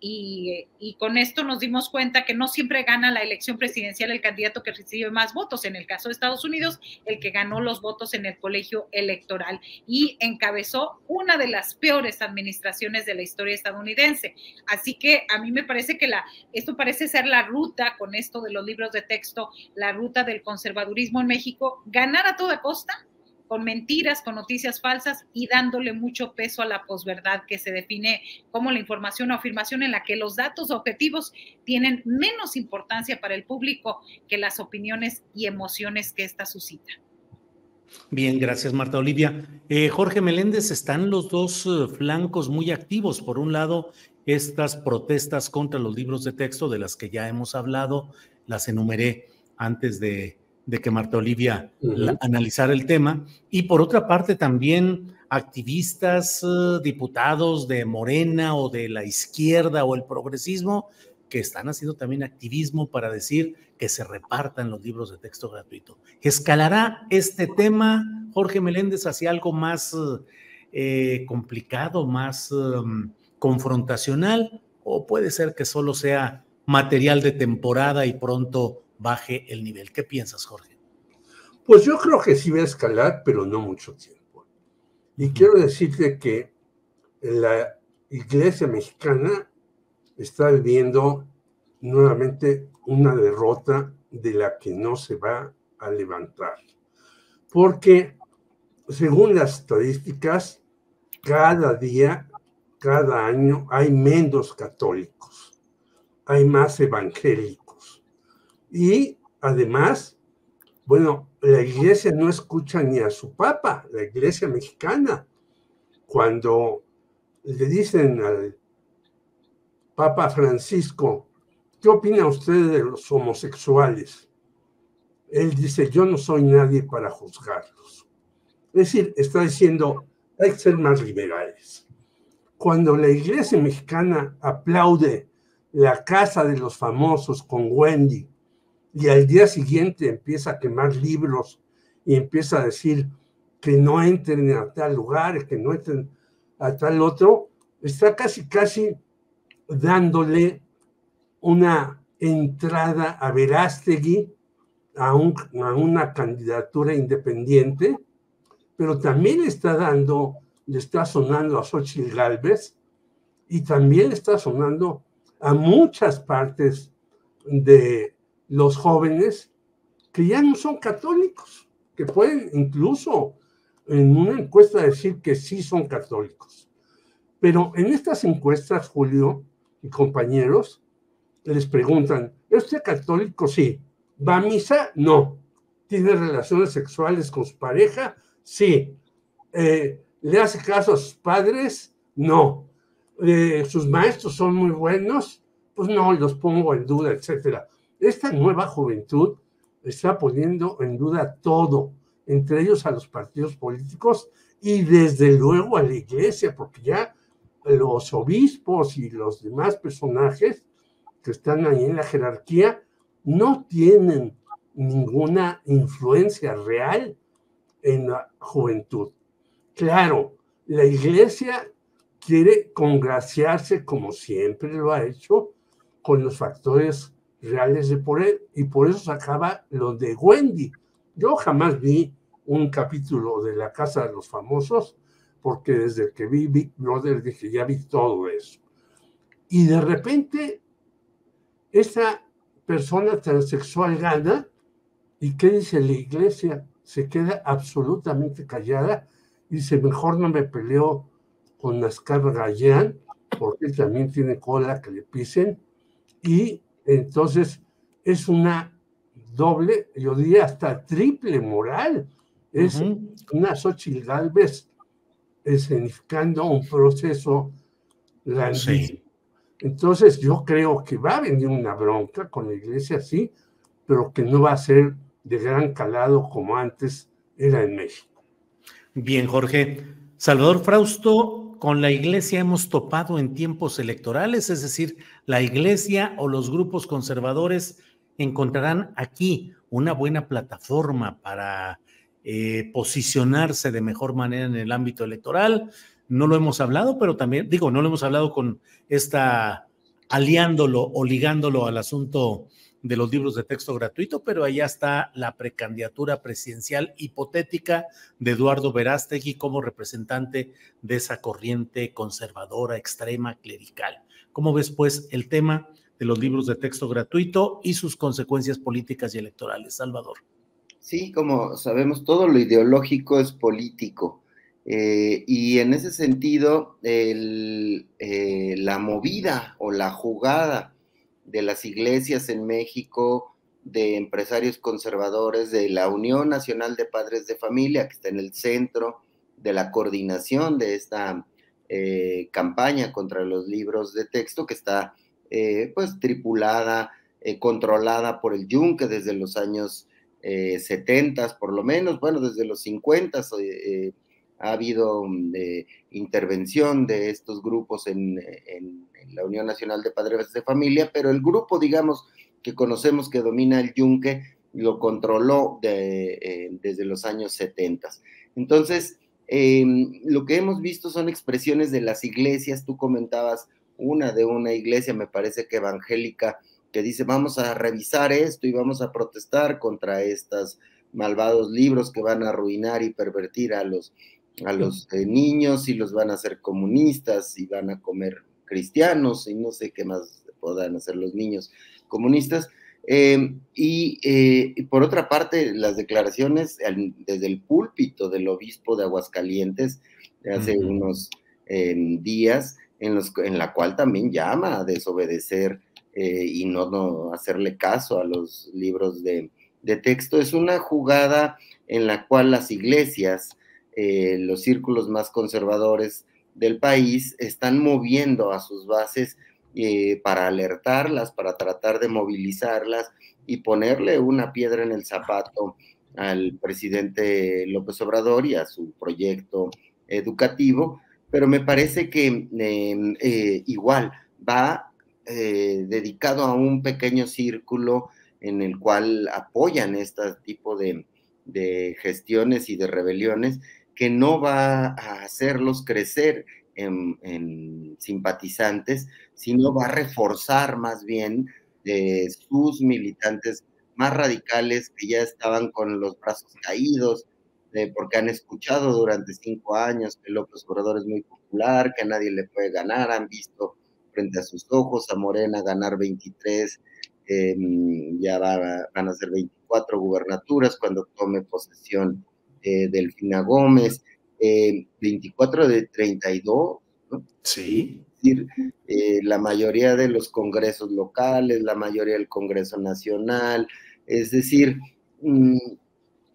y, con esto nos dimos cuenta que no siempre gana la elección presidencial el candidato que recibe más votos. En el caso de Estados Unidos, el que ganó los votos en el colegio electoral y encabezó una de las peores administraciones de la historia estadounidense. Así que a mí me parece que la, esto parece ser la ruta con esto de los libros de texto, la ruta del conservadurismo en México, ganar a toda costa con mentiras, con noticias falsas y dándole mucho peso a la posverdad que se define como la información o afirmación en la que los datos objetivos tienen menos importancia para el público que las opiniones y emociones que ésta suscita. Bien, gracias Marta Olivia. Eh, Jorge Meléndez, están los dos eh, flancos muy activos. Por un lado, estas protestas contra los libros de texto de las que ya hemos hablado, las enumeré antes de, que Marta Olivia analizara el tema. Y por otra parte, también activistas, eh, diputados de Morena o de la izquierda o el progresismo que están haciendo también activismo para decir que se repartan los libros de texto gratuito. ¿Escalará este tema, Jorge Meléndez, hacia algo más eh, complicado, más um, confrontacional? ¿O puede ser que solo sea material de temporada y pronto baje el nivel? ¿Qué piensas, Jorge? Pues yo creo que sí va a escalar, pero no mucho tiempo. Y quiero decirte que la iglesia mexicana está viviendo nuevamente una derrota de la que no se va a levantar. Porque según las estadísticas, cada día, cada año hay menos católicos, hay más evangélicos. Y además, bueno, la iglesia no escucha ni a su papa, la iglesia mexicana. Cuando le dicen al Papa Francisco, ¿qué opina usted de los homosexuales? Él dice, yo no soy nadie para juzgarlos. Es decir, está diciendo, hay que ser más liberales. Cuando la iglesia mexicana aplaude la casa de los famosos con Wendy y al día siguiente empieza a quemar libros y empieza a decir que no entren a tal lugar, que no entren a tal otro, está casi, casi dándole una entrada a Verástegui a, a una candidatura independiente, pero también está dando, le está sonando a Xochitl Galvez y también está sonando a muchas partes de los jóvenes que ya no son católicos, que pueden incluso en una encuesta decir que sí son católicos. Pero en estas encuestas, Julio, y compañeros les preguntan, ¿es católico? Sí. ¿Va a misa? No. ¿Tiene relaciones sexuales con su pareja? Sí. Eh, ¿Le hace caso a sus padres? No. Eh, ¿Sus maestros son muy buenos? Pues no, los pongo en duda, etcétera. Esta nueva juventud está poniendo en duda todo, entre ellos a los partidos políticos y desde luego a la iglesia, porque ya los obispos y los demás personajes que están ahí en la jerarquía no tienen ninguna influencia real en la juventud. Claro, la iglesia quiere congraciarse como siempre lo ha hecho con los factores reales de poder y por eso sacaba lo de Wendy. Yo jamás vi un capítulo de la Casa de los Famosos porque desde que vi Big Brother dije, ya vi todo eso. Y de repente, esa persona transexual gana, ¿y qué dice la iglesia? Se queda absolutamente callada y dice, mejor no me peleo con Nascar Gallán, porque él también tiene cola que le pisen, y entonces es una doble, yo diría hasta triple moral. Es una Xochitl Galvez escenificando un proceso grandísimo. Entonces yo creo que va a venir una bronca con la iglesia, sí, pero que no va a ser de gran calado como antes era en México. Bien, Jorge. Salvador Frausto, con la iglesia hemos topado en tiempos electorales, es decir, la iglesia o los grupos conservadores encontrarán aquí una buena plataforma para eh, posicionarse de mejor manera en el ámbito electoral. No lo hemos hablado, pero también, digo, no lo hemos hablado con esta, aliándolo o ligándolo al asunto de los libros de texto gratuito, pero allá está la precandidatura presidencial hipotética de Eduardo Verástegui como representante de esa corriente conservadora, extrema, clerical. ¿Cómo ves, pues, el tema de los libros de texto gratuito y sus consecuencias políticas y electorales, Salvador? Sí, como sabemos, todo lo ideológico es político. Eh, y en ese sentido, el, eh, la movida o la jugada de las iglesias en México, de empresarios conservadores, de la Unión Nacional de Padres de Familia, que está en el centro de la coordinación de esta eh, campaña contra los libros de texto, que está pues tripulada, controlada por el Yunque desde los años eh, 70 por lo menos, bueno, desde los 50 eh, ha habido mm, intervención de estos grupos en, la Unión Nacional de Padres de Familia, pero el grupo, digamos, que conocemos que domina el yunque, lo controló eh, desde los años 70. Entonces, em, lo que hemos visto son expresiones de las iglesias, tú comentabas una de una iglesia, me parece que evangélica, que dice vamos a revisar esto y vamos a protestar contra estos malvados libros que van a arruinar y pervertir a los, a los eh, niños y los van a hacer comunistas y van a comer cristianos y no sé qué más puedan hacer los niños comunistas. Em, eh, y por otra parte, las declaraciones desde el púlpito del obispo de Aguascalientes de hace unos em, días, en, los, en la cual también llama a desobedecer eh, y no, hacerle caso a los libros de, texto. Es una jugada en la cual las iglesias, eh, los círculos más conservadores del país, están moviendo a sus bases eh, para alertarlas, para tratar de movilizarlas y ponerle una piedra en el zapato al presidente López Obrador y a su proyecto educativo, pero me parece que em, igual va eh, dedicado a un pequeño círculo en el cual apoyan este tipo de, gestiones y de rebeliones que no va a hacerlos crecer en, simpatizantes, sino va a reforzar más bien eh, sus militantes más radicales que ya estaban con los brazos caídos, eh, porque han escuchado durante cinco años que López Obrador es muy popular, que nadie le puede ganar, han visto frente a sus ojos, a Morena ganar 23, em, ya van a ser 24 gubernaturas cuando tome posesión eh, Delfina Gómez, 24 em, de 32, Sí. Es decir, eh, la mayoría de los congresos locales, la mayoría del Congreso Nacional, es decir, mm,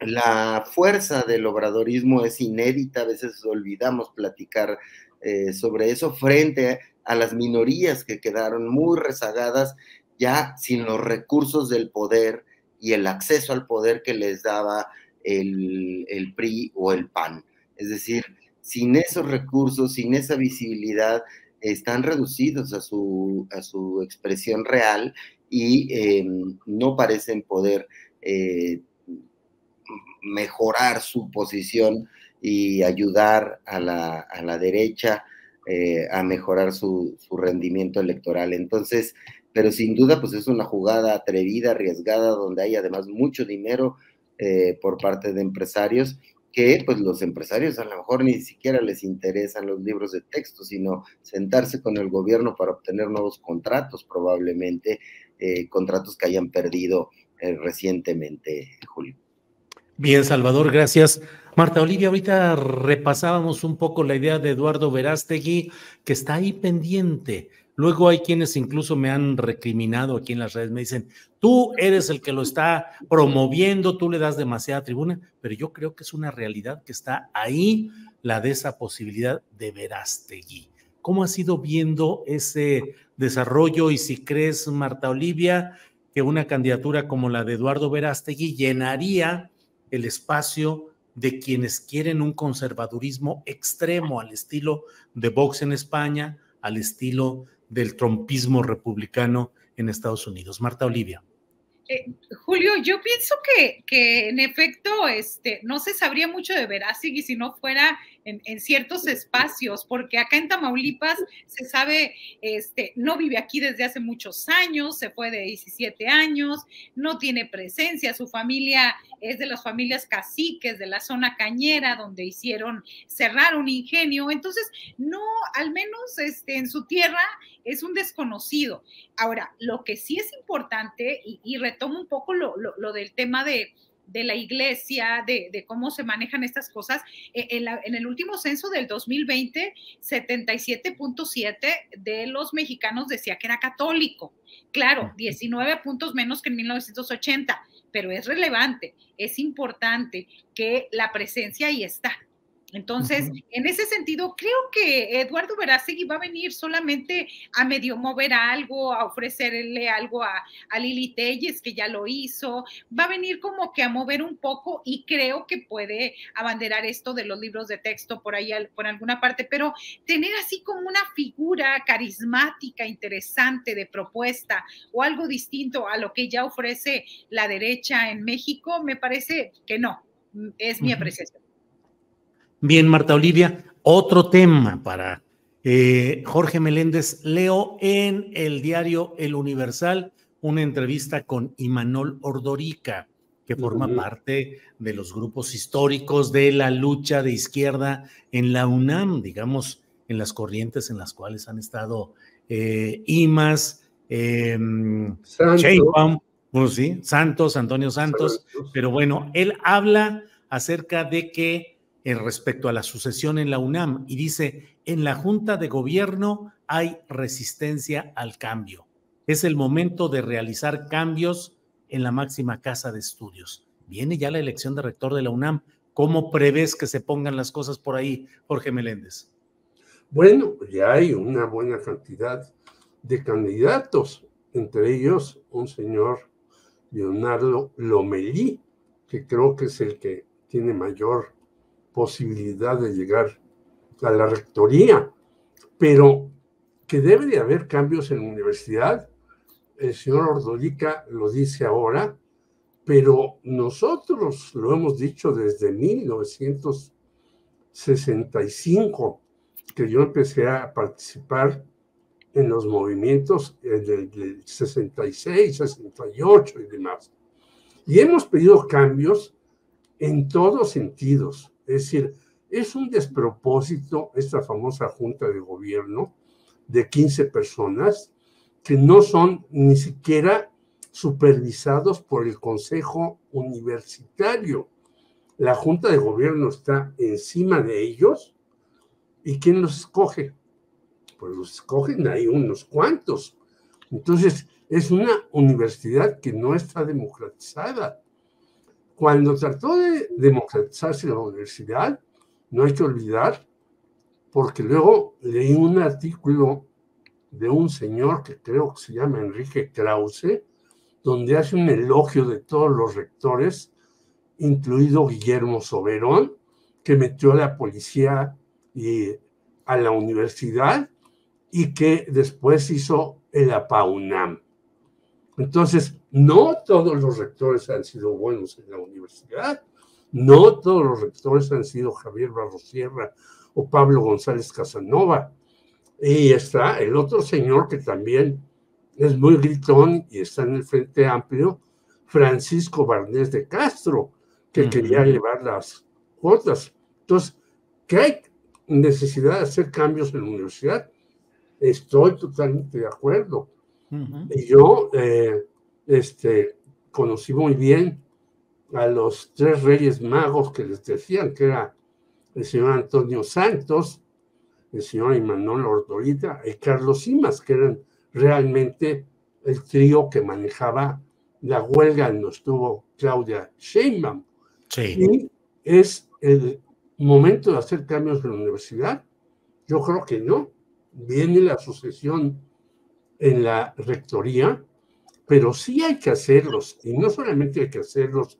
la fuerza del obradorismo es inédita, a veces olvidamos platicar eh, sobre eso frente a las minorías que quedaron muy rezagadas ya sin los recursos del poder y el acceso al poder que les daba el, PRI o el PAN. Es decir, sin esos recursos, sin esa visibilidad, están reducidos a su, a su expresión real y em, no parecen poder eh, mejorar su posición y ayudar a la, a la derecha eh, a mejorar su, rendimiento electoral. Entonces, pero sin duda, pues es una jugada atrevida, arriesgada, donde hay además mucho dinero eh, por parte de empresarios que pues los empresarios a lo mejor ni siquiera les interesan los libros de texto, sino sentarse con el gobierno para obtener nuevos contratos, probablemente eh, contratos que hayan perdido recientemente, Julio. Bien, Salvador, gracias. Marta Olivia, ahorita repasábamos un poco la idea de Eduardo Verástegui, que está ahí pendiente. Luego hay quienes incluso me han recriminado aquí en las redes, me dicen, tú eres el que lo está promoviendo, tú le das demasiada tribuna, pero yo creo que es una realidad que está ahí, la de esa posibilidad de Verástegui. ¿Cómo has ido viendo ese desarrollo y si crees, Marta Olivia, que una candidatura como la de Eduardo Verástegui llenaría el espacio de quienes quieren un conservadurismo extremo al estilo de Vox en España, al estilo del trompismo republicano en Estados Unidos. Marta Olivia. Eh, Julio, yo pienso que, que, en efecto este, no se sabría mucho de Verástegui si no fuera en, ciertos espacios, porque acá en Tamaulipas se sabe, este, no vive aquí desde hace muchos años, se fue de 17 años, no tiene presencia, su familia es de las familias caciques de la zona cañera, donde hicieron cerrar un ingenio, entonces no, al menos este, en su tierra es un desconocido. Ahora, lo que sí es importante, y, retomo un poco lo, lo del tema de de la iglesia, de, cómo se manejan estas cosas. E, en, en el último censo del 2020, 77.7 de los mexicanos decía que era católico. Claro, 19 puntos menos que en 1980, pero es relevante, es importante que la presencia ahí está. Entonces, en ese sentido, creo que Eduardo Verástegui va a venir solamente a medio mover algo, a ofrecerle algo a, Lili Telles, que ya lo hizo, va a venir como que a mover un poco y creo que puede abanderar esto de los libros de texto por ahí, por alguna parte, pero tener así como una figura carismática, interesante de propuesta o algo distinto a lo que ya ofrece la derecha en México, me parece que no, es mi apreciación. Bien, Marta Olivia, otro tema para eh, Jorge Meléndez. Leo en el diario El Universal una entrevista con Imanol Ordorica, que forma parte de los grupos históricos de la lucha de izquierda en la UNAM, digamos, en las corrientes en las cuales han estado eh, Imas, eh, Santos. sí, Santos, Antonio Santos, pero bueno, él habla acerca de que respecto a la sucesión en la UNAM y dice, en la Junta de Gobierno hay resistencia al cambio. Es el momento de realizar cambios en la máxima casa de estudios. Viene ya la elección de rector de la UNAM. ¿Cómo prevés que se pongan las cosas por ahí, Jorge Meléndez? Bueno, ya hay una buena cantidad de candidatos, entre ellos un señor Leonardo Lomelí, que creo que es el que tiene mayor posibilidad de llegar a la rectoría, pero que debe de haber cambios en la universidad. El señor Ordolica lo dice ahora, pero nosotros lo hemos dicho desde 1965, que yo empecé a participar en los movimientos del 66, 68 y demás. Y hemos pedido cambios en todos sentidos. Es decir, es un despropósito esta famosa junta de gobierno de 15 personas que no son ni siquiera supervisados por el Consejo Universitario. La junta de gobierno está encima de ellos y ¿quién los escoge? Pues los escogen ahí unos cuantos. Entonces, es una universidad que no está democratizada. Cuando trató de democratizarse la universidad, no hay que olvidar, porque luego leí un artículo de un señor que creo que se llama Enrique Krause, donde hace un elogio de todos los rectores, incluido Guillermo Soberón, que metió a la policía y a la universidad y que después hizo el APAUNAM. Entonces, no todos los rectores han sido buenos en la universidad, no todos los rectores han sido Javier Barrosierra o Pablo González Casanova. Y está el otro señor que también es muy gritón y está en el Frente Amplio, Francisco Barnés de Castro, que quería llevar las cuotas. Entonces, ¿qué hay necesidad de hacer cambios en la universidad? Estoy totalmente de acuerdo. Y yo eh, este, conocí muy bien a los tres reyes magos que les decían que era el señor Antonio Santos, el señor Imanol Ordorita y Carlos Simas, que eran realmente el trío que manejaba la huelga no estuvo Claudia Sheinbaum. Y es el momento de hacer cambios en la universidad. Yo creo que no. Viene la sucesión en la rectoría, pero sí hay que hacerlos, y no solamente hay que hacerlos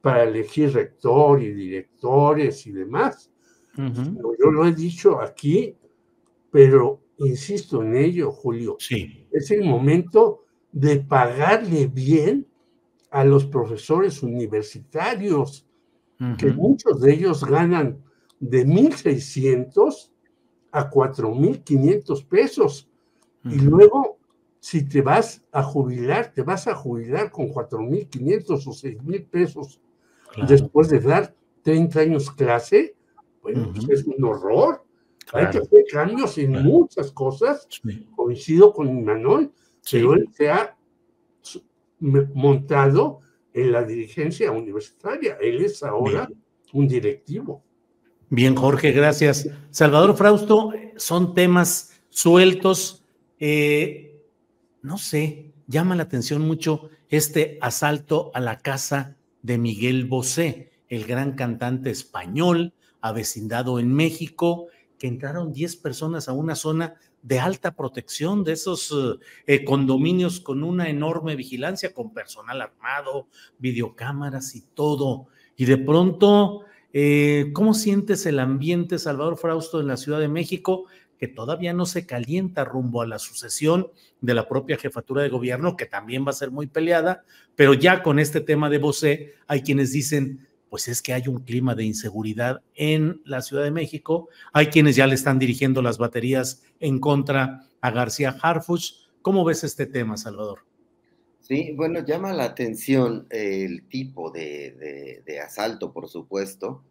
para elegir rector y directores y demás. Yo lo he dicho aquí, pero insisto en ello, Julio. Sí. Es el momento de pagarle bien a los profesores universitarios, que muchos de ellos ganan de 1.600 a 4.500 pesos. Y luego si te vas a jubilar, te vas a jubilar con 4.500 o 6.000 pesos después de dar 30 años clase, bueno, pues es un horror. Hay que hacer cambios en muchas cosas. Coincido con Manuel, pero él se ha montado en la dirigencia universitaria. Él es ahora un directivo. Bien, Jorge, gracias. Salvador Frausto, son temas sueltos. Eh, no sé, llama la atención mucho este asalto a la casa de Miguel Bosé, el gran cantante español, avecindado en México, que entraron 10 personas a una zona de alta protección, de esos eh, condominios con una enorme vigilancia, con personal armado, videocámaras y todo. Y de pronto, eh, ¿cómo sientes el ambiente, Salvador Frausto, en la Ciudad de México? Que todavía no se calienta rumbo a la sucesión de la propia jefatura de gobierno, que también va a ser muy peleada, pero ya con este tema de Bosé, hay quienes dicen, pues es que hay un clima de inseguridad en la Ciudad de México. Hay quienes ya le están dirigiendo las baterías en contra a García Harfuch. ¿Cómo ves este tema, Salvador? Sí, bueno, llama la atención el tipo de, asalto, por supuesto.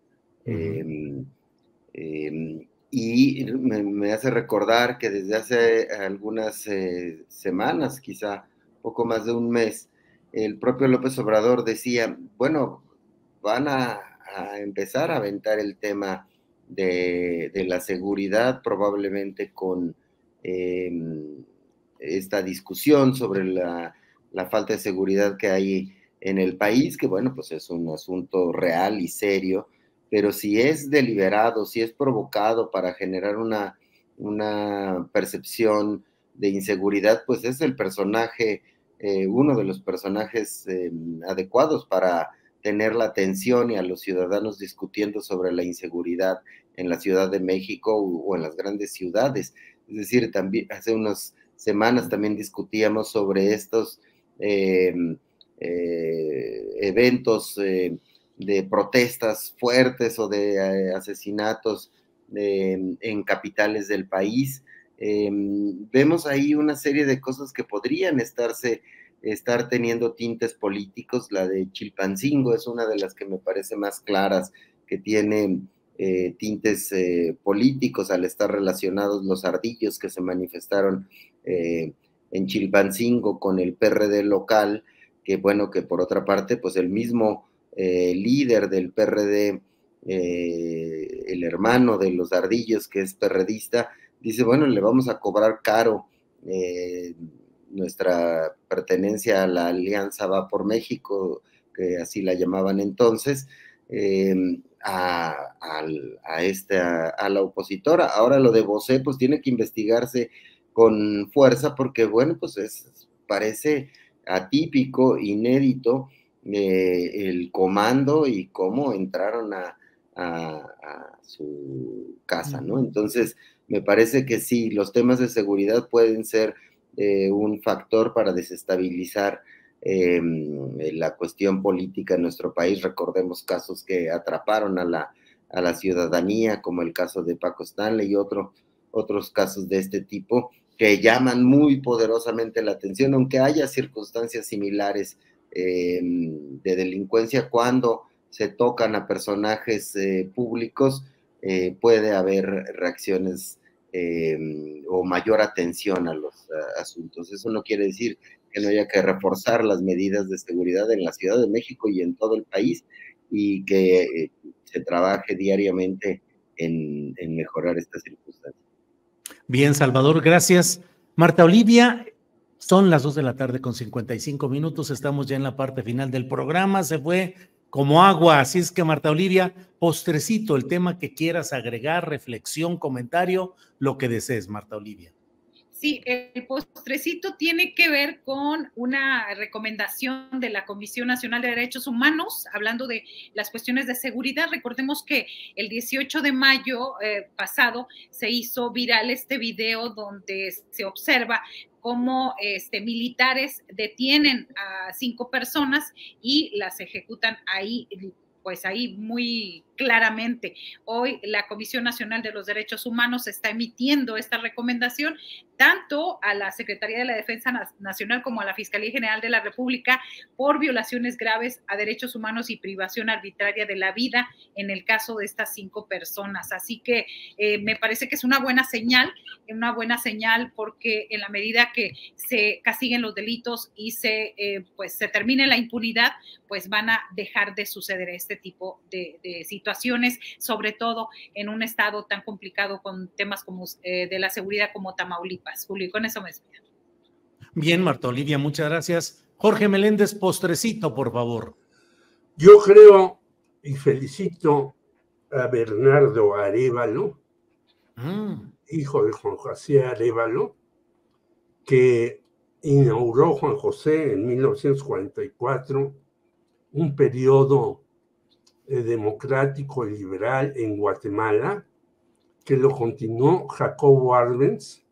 Y me, hace recordar que desde hace algunas eh, semanas, quizá poco más de un mes, el propio López Obrador decía, bueno, van a, empezar a aventar el tema de, la seguridad, probablemente con em, esta discusión sobre la, falta de seguridad que hay en el país, que bueno, pues es un asunto real y serio, pero si es deliberado, si es provocado para generar una, una percepción de inseguridad, pues es el personaje, eh, uno de los personajes em, adecuados para tener la atención y a los ciudadanos discutiendo sobre la inseguridad en la Ciudad de México o, en las grandes ciudades. Es decir, también hace unas semanas también discutíamos sobre estos eh, eventos eh, de protestas fuertes o de eh, asesinatos en capitales del país. Em, vemos ahí una serie de cosas que podrían estarse estar teniendo tintes políticos. La de Chilpancingo es una de las que me parece más claras, que tiene eh, tintes eh, políticos al estar relacionados los ardillos que se manifestaron en Chilpancingo con el PRD local, que bueno, que por otra parte, pues el mismo líder del PRD, el hermano de los ardillos, que es perredista, dice, bueno, le vamos a cobrar caro nuestra pertenencia a la Alianza Va por México, que así la llamaban entonces, em, a, esta, a la opositora. Ahora lo de Bosé, pues tiene que investigarse con fuerza porque, bueno, pues es, parece atípico, inédito eh, el comando y cómo entraron a, a, su casa, ¿no? Entonces, me parece que sí, los temas de seguridad pueden ser eh, un factor para desestabilizar eh, la cuestión política en nuestro país. Recordemos casos que atraparon a la, a la ciudadanía, como el caso de Paco Stanley y otro, otros casos de este tipo, que llaman muy poderosamente la atención, aunque haya circunstancias similares eh, de delincuencia cuando se tocan a personajes públicos, puede haber reacciones Em, o mayor atención a los asuntos. Eso no quiere decir que no haya que reforzar las medidas de seguridad en la Ciudad de México y en todo el país y que eh, se trabaje diariamente en, en mejorar estas circunstancias. Bien, Salvador, gracias. Marta Olivia, son las dos de la tarde con 55 minutos, estamos ya en la parte final del programa, se fue como agua. Así es que, Marta Olivia, postrecito, el tema que quieras agregar, reflexión, comentario, lo que desees, Marta Olivia. Sí, el postrecito tiene que ver con una recomendación de la Comisión Nacional de Derechos Humanos, hablando de las cuestiones de seguridad. Recordemos que el 18 de mayo eh, pasado se hizo viral este video donde se observa cómo este, militares detienen a cinco personas y las ejecutan ahí, pues ahí muy claramente. Hoy la Comisión Nacional de los Derechos Humanos está emitiendo esta recomendación tanto a la Secretaría de la Defensa Nacional como a la Fiscalía General de la República por violaciones graves a derechos humanos y privación arbitraria de la vida en el caso de estas cinco personas. Así que eh, me parece que es una buena señal, una buena señal porque en la medida que se castiguen los delitos y se, eh, pues, se termine la impunidad, pues van a dejar de suceder este tipo de, situaciones, sobre todo en un estado tan complicado con temas como eh, de la seguridad como Tamaulipas. Julio, con eso me despido. Bien, Marta Olivia, muchas gracias. Jorge Meléndez, postrecito, por favor. Yo creo y felicito a Bernardo Arevalo, mm. Hijo de Juan José Arevalo, que inauguró Juan José en 1944 un periodo eh, democrático y liberal en Guatemala, que lo continuó Jacobo Arbenz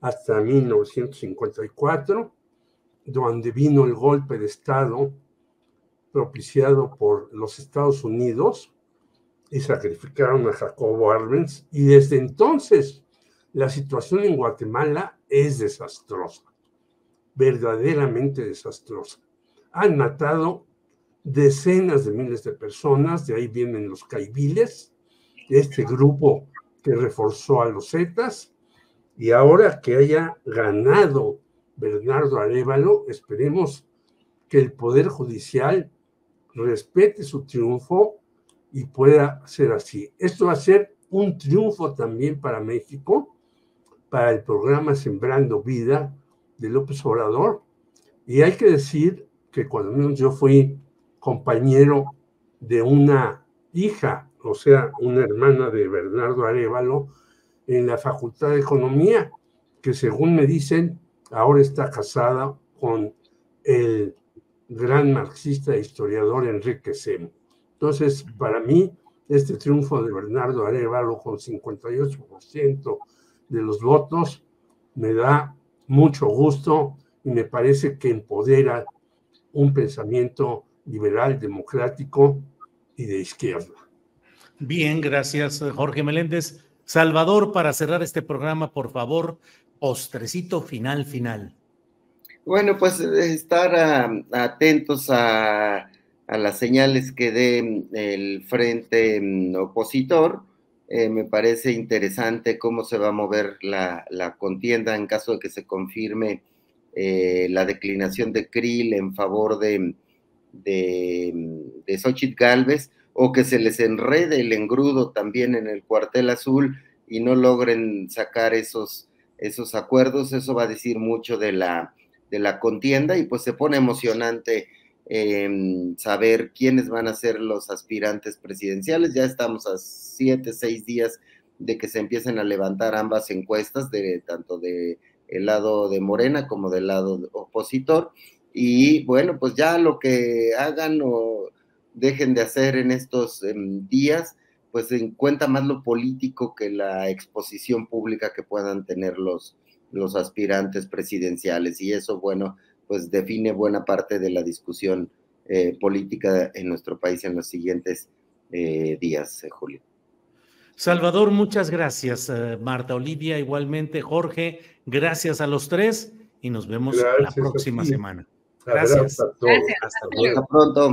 hasta 1954, donde vino el golpe de Estado propiciado por los Estados Unidos y sacrificaron a Jacobo Arbenz. Y desde entonces la situación en Guatemala es desastrosa, verdaderamente desastrosa. Han matado decenas de miles de personas, de ahí vienen los caibiles, este grupo que reforzó a los Zetas, y ahora que haya ganado Bernardo Arevalo, esperemos que el Poder Judicial respete su triunfo y pueda ser así. Esto va a ser un triunfo también para México, para el programa Sembrando Vida de López Obrador. Y hay que decir que cuando yo fui compañero de una hija, o sea, una hermana de Bernardo Arevalo, en la Facultad de Economía, que según me dicen, ahora está casada con el gran marxista e historiador Enrique Semo. Entonces, para mí, este triunfo de Bernardo Arevalo con 58% de los votos me da mucho gusto y me parece que empodera un pensamiento liberal, democrático y de izquierda. Bien, gracias Jorge Meléndez. Salvador, para cerrar este programa, por favor, postrecito final, final. Bueno, pues estar ah, atentos a, las señales que dé el frente mm, opositor. Eh, me parece interesante cómo se va a mover la, contienda en caso de que se confirme eh, la declinación de Krill en favor de, de, de Xochitl Galvez o que se les enrede el engrudo también en el cuartel azul y no logren sacar esos, esos acuerdos, eso va a decir mucho de la, de la contienda y pues se pone emocionante em, saber quiénes van a ser los aspirantes presidenciales. Ya estamos a siete, seis días de que se empiecen a levantar ambas encuestas, de, tanto del el lado de Morena como del lado opositor. Y bueno, pues ya lo que hagan o dejen de hacer en estos em, días, pues en cuenta más lo político que la exposición pública que puedan tener los, los aspirantes presidenciales. Y eso, bueno, pues define buena parte de la discusión eh, política en nuestro país en los siguientes eh, días, eh, Julio. Salvador, muchas gracias. Marta Olivia, igualmente. Jorge, gracias a los tres y nos vemos la próxima semana. Gracias. Hasta, pronto.